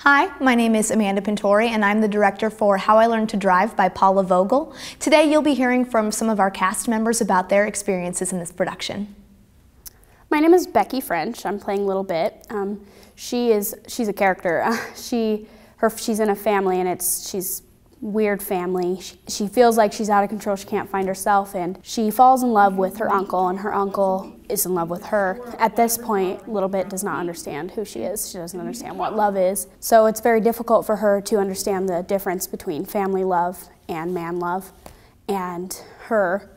Hi, my name is Amanda Pintore, and I'm the director for How I Learned to Drive by Paula Vogel. Today, you'll be hearing from some of our cast members about their experiences in this production. My name is Becky French. I'm playing Little Bit. Um, she is she's a character. she her she's in a family, and it's she's weird family. She, she, feels like she's out of control, she can't find herself, and she falls in love with her uncle, and her uncle is in love with her. At this point, Little Bit does not understand who she is. She doesn't understand what love is. So it's very difficult for her to understand the difference between family love and man love. And her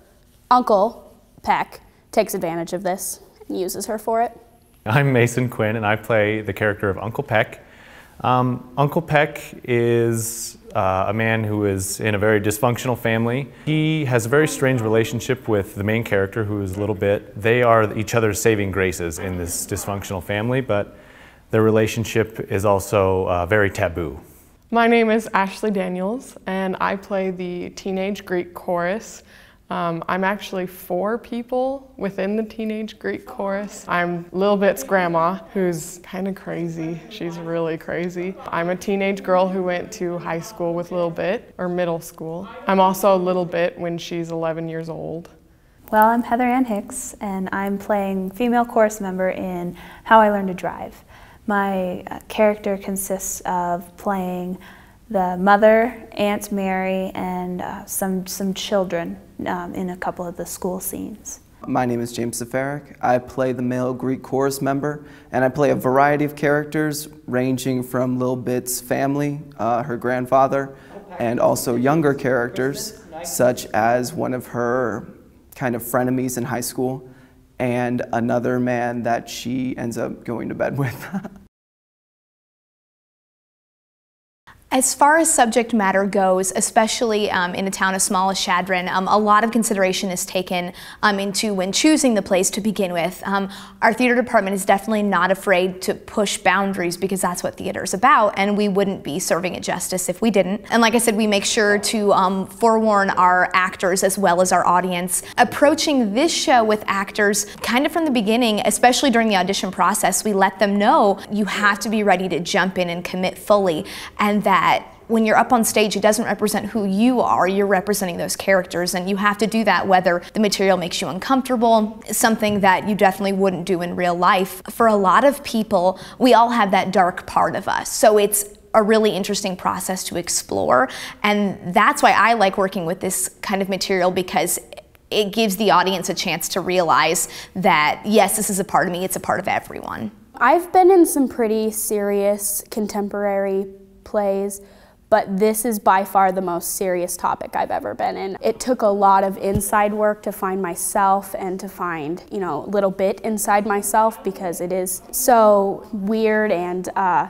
uncle, Peck, takes advantage of this and uses her for it. I'm Mason Quinn, and I play the character of Uncle Peck. Um, Uncle Peck is uh, a man who is in a very dysfunctional family. He has a very strange relationship with the main character, who is a little bit. They are each other's saving graces in this dysfunctional family, but their relationship is also uh, very taboo. My name is Ashley Daniels, and I play the teenage Greek chorus um, I'm actually four people within the Teenage Greek Chorus. I'm Lil Bit's grandma, who's kind of crazy. She's really crazy. I'm a teenage girl who went to high school with Lil Bit, or middle school. I'm also Little Bit when she's 11 years old. Well, I'm Heather Ann Hicks, and I'm playing female chorus member in How I Learned to Drive. My uh, character consists of playing the mother, Aunt Mary, and uh, some, some children um, in a couple of the school scenes. My name is James Safarik. I play the male Greek chorus member, and I play a variety of characters ranging from Lil Bit's family, uh, her grandfather, and also younger characters, such as one of her kind of frenemies in high school, and another man that she ends up going to bed with. As far as subject matter goes, especially um, in a town as small as Chadron, um, a lot of consideration is taken um, into when choosing the place to begin with. Um, our theater department is definitely not afraid to push boundaries because that's what theater is about, and we wouldn't be serving it justice if we didn't. And like I said, we make sure to um, forewarn our actors as well as our audience. Approaching this show with actors kind of from the beginning, especially during the audition process, we let them know you have to be ready to jump in and commit fully, and that that when you're up on stage, it doesn't represent who you are, you're representing those characters. And you have to do that whether the material makes you uncomfortable, something that you definitely wouldn't do in real life. For a lot of people, we all have that dark part of us. So it's a really interesting process to explore. And that's why I like working with this kind of material because it gives the audience a chance to realize that, yes, this is a part of me, it's a part of everyone. I've been in some pretty serious contemporary plays, but this is by far the most serious topic I've ever been in. It took a lot of inside work to find myself and to find, you know, a little bit inside myself because it is so weird and uh,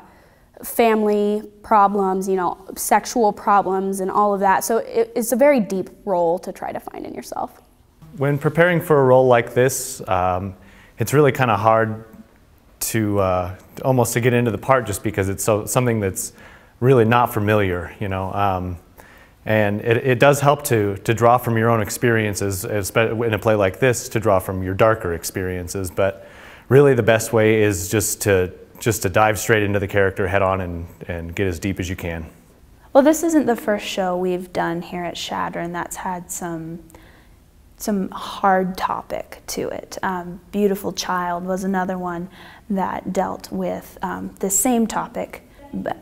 family problems, you know, sexual problems and all of that. So it, it's a very deep role to try to find in yourself. When preparing for a role like this, um, it's really kind of hard to uh, almost to get into the part just because it's so something that's really not familiar, you know. Um, and it, it, does help to, to draw from your own experiences, in a play like this, to draw from your darker experiences. But really the best way is just to, just to dive straight into the character head on and, and get as deep as you can. Well, this isn't the first show we've done here at Chadron that's had some some hard topic to it. Um, Beautiful Child was another one that dealt with um, the same topic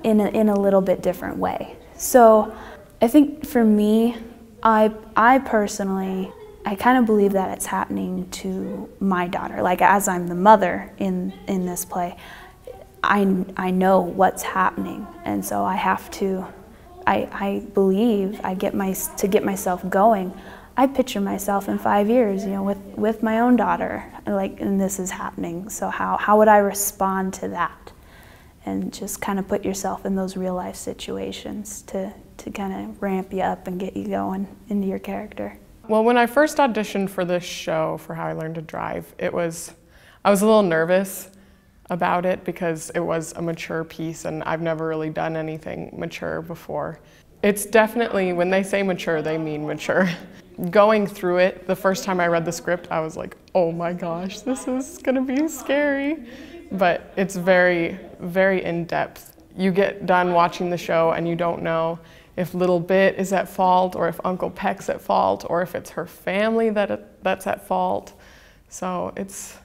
in a, in a little bit different way. So I think for me, I, I personally, I kind of believe that it's happening to my daughter. Like as I'm the mother in, in this play, I, I know what's happening. And so I have to, I, I believe I get my, to get myself going, I picture myself in five years, you know, with, with my own daughter, like, and this is happening. So how, how would I respond to that? And just kind of put yourself in those real life situations to, to kind of ramp you up and get you going into your character. Well, when I first auditioned for this show, for How I Learned to Drive, it was, I was a little nervous about it because it was a mature piece and I've never really done anything mature before. It's definitely, when they say mature, they mean mature. Going through it, the first time I read the script, I was like, oh my gosh, this is gonna be scary but it's very, very in depth. you get done watching the show and you don't know if Little Bit is at fault or if Uncle Peck's at fault or if it's her family that that's at fault. So it's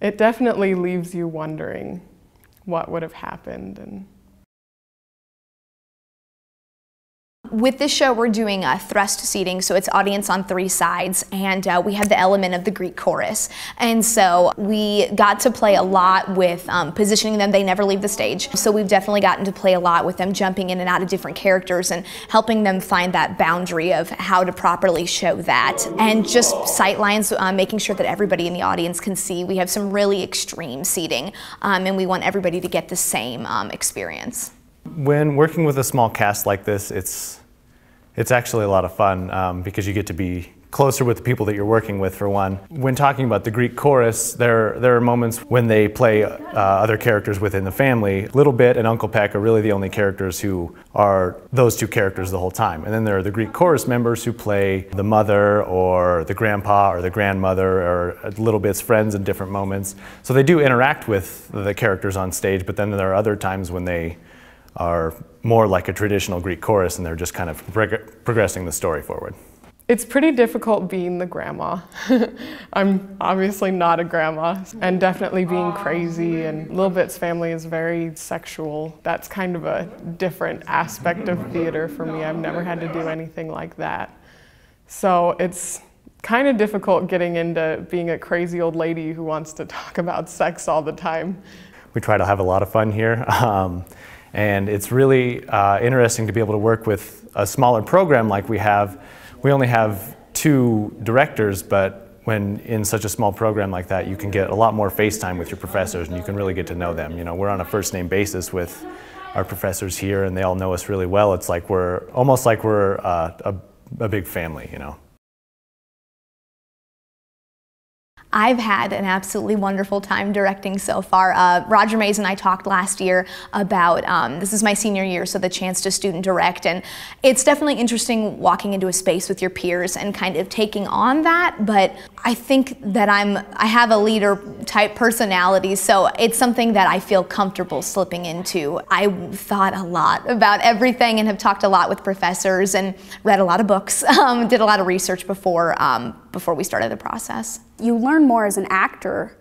it definitely leaves you wondering what would have happened and With this show, we're doing a thrust seating, so it's audience on three sides, and uh, we have the element of the Greek chorus. And so we got to play a lot with um, positioning them. They never leave the stage. So we've definitely gotten to play a lot with them jumping in and out of different characters and helping them find that boundary of how to properly show that. And just sight lines, uh, making sure that everybody in the audience can see. We have some really extreme seating, um, and we want everybody to get the same um, experience. When working with a small cast like this, it's it's actually a lot of fun um, because you get to be closer with the people that you're working with for one. When talking about the Greek chorus, there, there are moments when they play uh, other characters within the family. Little Bit and Uncle Peck are really the only characters who are those two characters the whole time. And then there are the Greek chorus members who play the mother or the grandpa or the grandmother or Little Bit's friends in different moments. So they do interact with the characters on stage, but then there are other times when they are more like a traditional Greek chorus and they're just kind of prog progressing the story forward. It's pretty difficult being the grandma. I'm obviously not a grandma and definitely being crazy and Little Bit's family is very sexual. That's kind of a different aspect of theater for me. I've never had to do anything like that. So it's kind of difficult getting into being a crazy old lady who wants to talk about sex all the time. We try to have a lot of fun here. Um, and it's really uh, interesting to be able to work with a smaller program like we have. We only have two directors, but when in such a small program like that, you can get a lot more face time with your professors and you can really get to know them. You know, we're on a first name basis with our professors here and they all know us really well. It's like we're almost like we're uh, a, a big family, you know. I've had an absolutely wonderful time directing so far. Uh, Roger Mays and I talked last year about um, this is my senior year, so the chance to student direct, and it's definitely interesting walking into a space with your peers and kind of taking on that. But I think that I'm I have a leader type personality, so it's something that I feel comfortable slipping into. I thought a lot about everything and have talked a lot with professors and read a lot of books, um, did a lot of research before um, before we started the process you learn more as an actor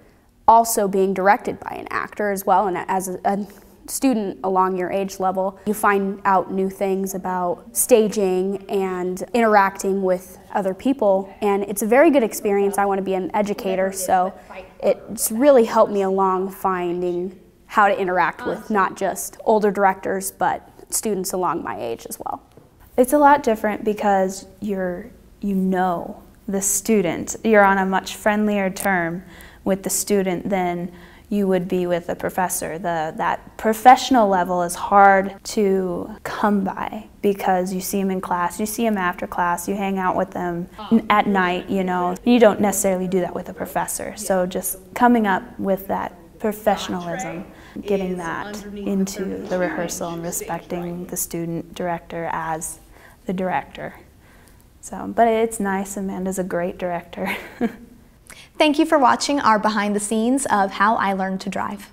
also being directed by an actor as well and as a, a, student along your age level you find out new things about staging and interacting with other people. And it's a very good experience. I want to be an educator so it's really helped me along finding how to interact with not just older directors but students along my age as well. It's a lot different because you're you know the student. You're on a much friendlier term with the student than you would be with a professor. The, that professional level is hard to come by because you see them in class, you see them after class, you hang out with them at night, you know. You don't necessarily do that with a professor. So just coming up with that professionalism, getting that into the rehearsal and respecting the student director as the director. So, but it's nice. Amanda's a great director. Thank you for watching our behind the scenes of How I Learned to Drive.